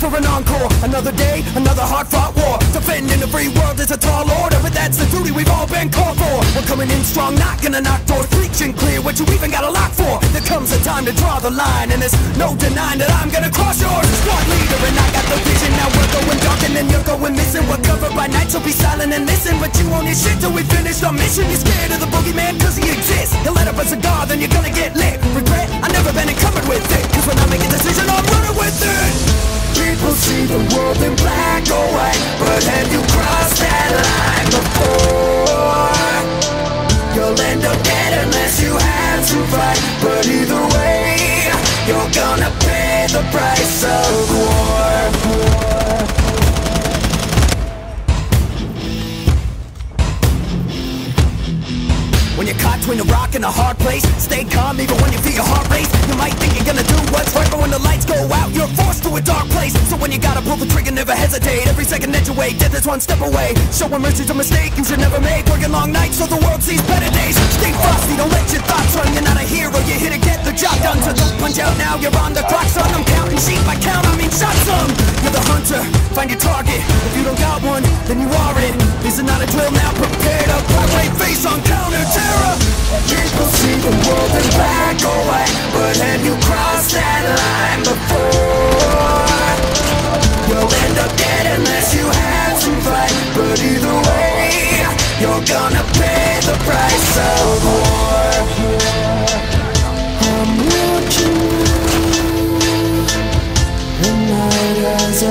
for an encore. Another day, another hard fought war. Defending the free world is a tall order, but that's the duty we've all been called for. We're coming in strong, not gonna knock doors, preaching clear what you even got a lock for. There comes a time to draw the line, and there's no denying that I'm gonna cross yours. Squad leader, and I got the vision. Now we're going dark, and then you're going missing. We're covered by night, so be silent and listen. But you won't hear shit till we finish our mission. You're scared of the boogeyman, cause he exists. He'll light up a cigar, then you're gonna get lit. Or white, but have you you're caught between a rock and a hard place. Stay calm even when you feel your heart race. You might think you're gonna do what's right But when the lights go out, you're forced to a dark place. So when you gotta pull the trigger, never hesitate. Every second that you wait, death is one step away. Showing mercy's a mistake you should never make. Working long nights so the world sees better days. Stay frosty, don't let your thoughts run. You're not a hero, you're here to get the job done. So don't punch out now, you're on the clock son. I'm counting sheep, I count, I mean shot some. You're the hunter, find your target. If you don't got one, then you are it. This is not a drill now, night has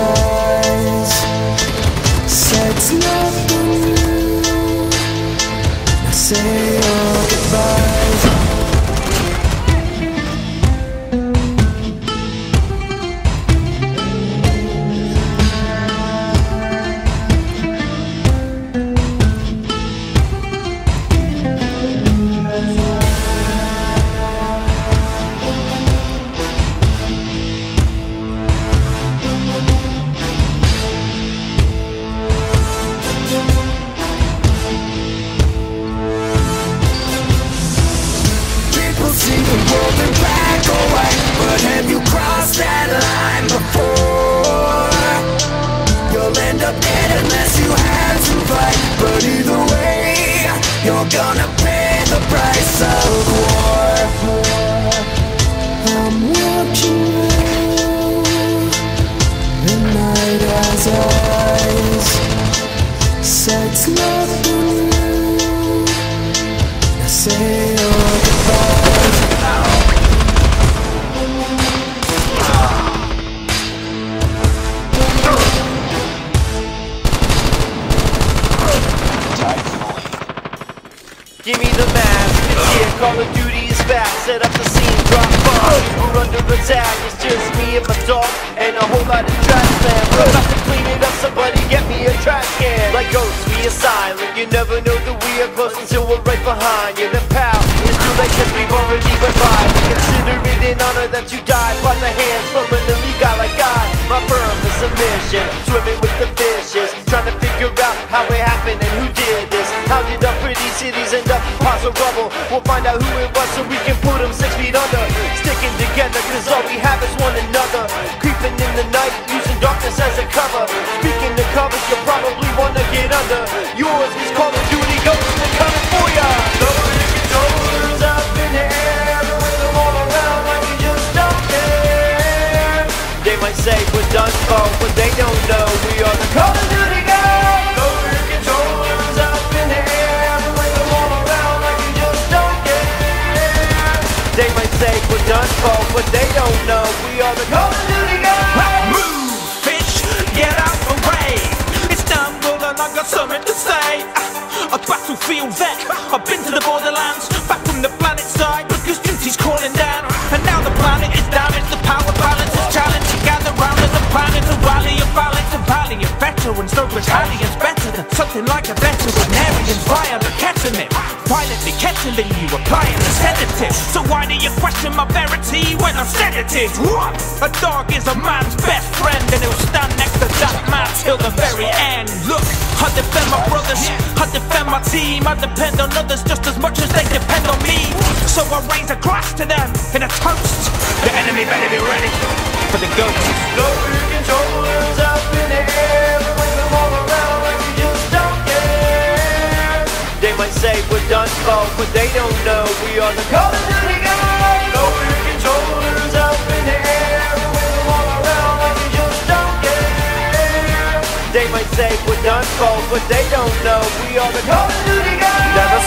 Give me the mask. Yeah, Call of Duty is back. Set up the scene, drop bombs. We're under attack. It's just me and my dog and a whole lot of trash man. We're about to clean it up. Somebody get me a trash can. Like fishes, trying to figure out how it happened and who did this. How did our pretty cities end up piles of rubble? We'll find out who it was so we can put them six feet under. Sticking together, cause all we have is one another. Creeping in the night, using darkness as a cover. Might say we're done for, but they don't know we are the Call of Duty. Lower the controllers up in the air, wave them all around like you just don't care. They might say we're done for, but they don't know we are the Call of Duty Ghosts. Move, fish, get out the way. It's done, and I got something to say. Ah, A battlefield vet, I've been to the borderlands, veterans, no battalions better than something like a veterinarian's violent ketamine. Violently ketamine you applying the sedative. So why do you question my verity when I'm sedative? What? A dog is a man's best friend and he'll stand next to that man till the very end. Look, I defend my brothers, I defend my team, I depend on others just as much as they depend on me. So I raise a glass to them in a toast. The enemy better be ready for the ghost. Lower the controllers for, but they don't know we are the Call of Duty guys. Controllers up in the air, them all around like just don't care. They might say we're done for, but they don't know we are the Call of Duty guys.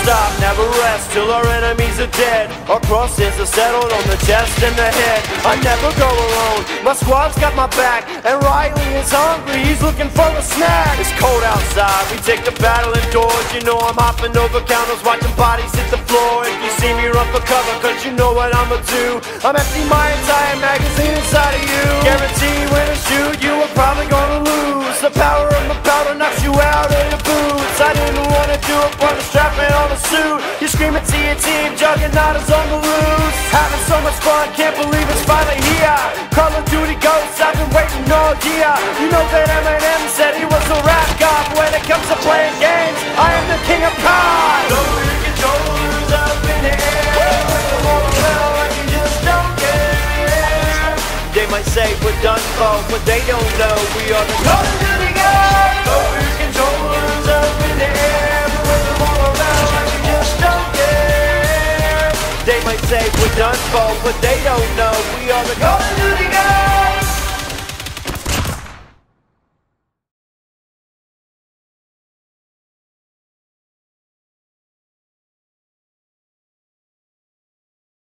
Never stop, never rest till our enemies are dead. Our crosses are settled on the chest and the head. I never go alone. My squad's got my back, and Riley is hungry. He's looking for a snack. It's cold outside. We take the battle indoors. You know I'm hopping over counters, watching bodies hit the floor. If you see me, run for cover, cause you know what I'ma do. I'm emptying my entire magazine inside of you. Guarantee when I shoot, you are probably gonna lose. The power of my powder knocks you out wanna strap me on the suit. You screaming to your team, juggernaut is on the loose. Having so much fun, can't believe it's finally here. Call of Duty Ghosts, I've been waiting all year. You know that Eminem said he was a rap god, when it comes to playing games, I am the king of cars. No rear controllers up in. They might say we're done for, but they don't know we are the Call of Duty. No rear controllers up in air, say we're done for, but they don't know we are the guys.